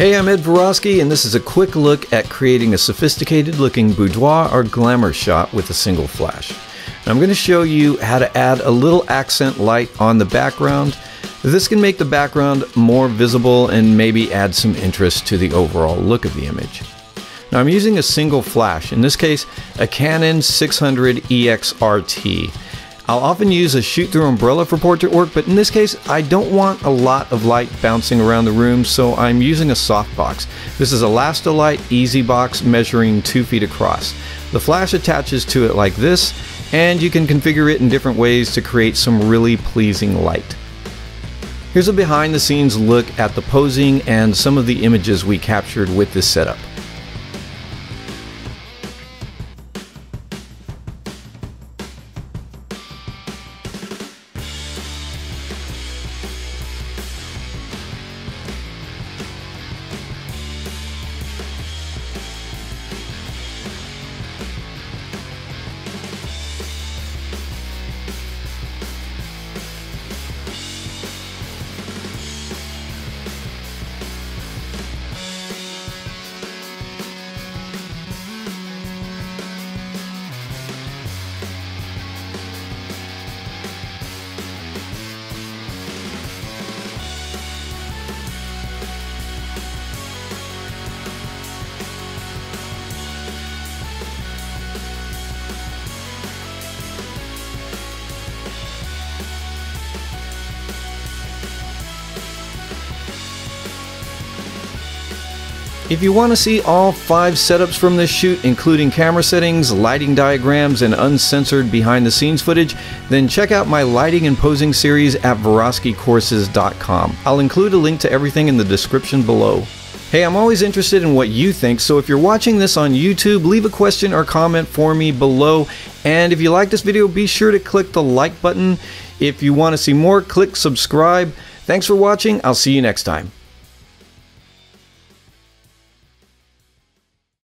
Hey, I'm Ed Verosky, and this is a quick look at creating a sophisticated looking boudoir or glamour shot with a single flash. I'm going to show you how to add a little accent light on the background. This can make the background more visible and maybe add some interest to the overall look of the image. Now I'm using a single flash, in this case a Canon 600 EXRT. I'll often use a shoot-through umbrella for portrait work, but in this case, I don't want a lot of light bouncing around the room, so I'm using a softbox. This is a Lastolite Ezybox measuring 2 feet across. The flash attaches to it like this, and you can configure it in different ways to create some really pleasing light. Here's a behind the scenes look at the posing and some of the images we captured with this setup. If you want to see all five setups from this shoot, including camera settings, lighting diagrams, and uncensored behind the scenes footage, then check out my lighting and posing series at VeroskyCourses.com. I'll include a link to everything in the description below. Hey, I'm always interested in what you think, so if you're watching this on YouTube, leave a question or comment for me below. And if you like this video, be sure to click the like button. If you want to see more, click subscribe. Thanks for watching. I'll see you next time.